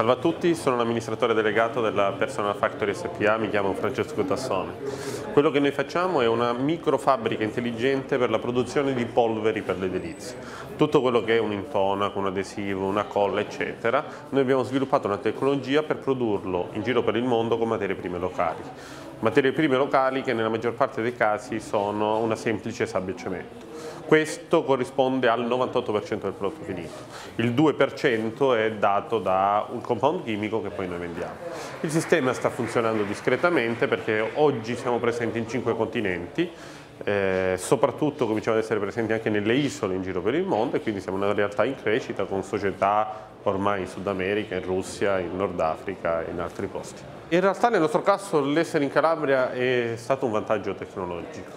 Salve a tutti, sono l'amministratore delegato della Personal Factory SPA, mi chiamo Francesco Tassone. Quello che noi facciamo è una microfabbrica intelligente per la produzione di polveri per l'edilizia. Tutto quello che è un intonaco, un adesivo, una colla, eccetera, noi abbiamo sviluppato una tecnologia per produrlo in giro per il mondo con materie prime locali. Materie prime locali che nella maggior parte dei casi sono una semplice sabbia e cemento. Questo corrisponde al 98% del prodotto finito. Il 2% è dato da un compound chimico che poi noi vendiamo. Il sistema sta funzionando discretamente perché oggi siamo presenti in 5 continenti, eh, soprattutto cominciamo ad essere presenti anche nelle isole in giro per il mondo e quindi siamo una realtà in crescita con società ormai in Sud America, in Russia, in Nord Africa e in altri posti. In realtà nel nostro caso l'essere in Calabria è stato un vantaggio tecnologico,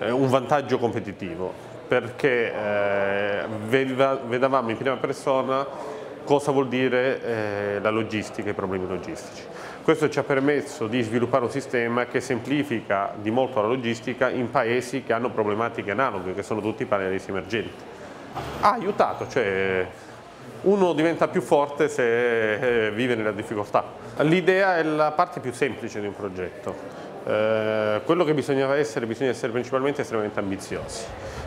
un vantaggio competitivo perché eh, vedavamo in prima persona cosa vuol dire eh, la logistica i problemi logistici. Questo ci ha permesso di sviluppare un sistema che semplifica di molto la logistica in paesi che hanno problematiche analoghe, che sono tutti paesi emergenti. Ha aiutato, cioè uno diventa più forte se eh, vive nella difficoltà. L'idea è la parte più semplice di un progetto. Eh, quello che bisogna essere, bisogna essere principalmente estremamente ambiziosi.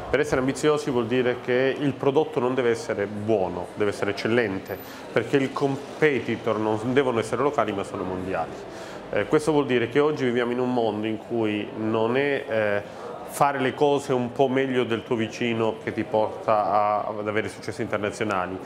Per essere ambiziosi vuol dire che il prodotto non deve essere buono, deve essere eccellente, perché i competitor non devono essere locali ma sono mondiali. Eh, questo vuol dire che oggi viviamo in un mondo in cui non è eh, fare le cose un po' meglio del tuo vicino che ti porta a, ad avere successi internazionali,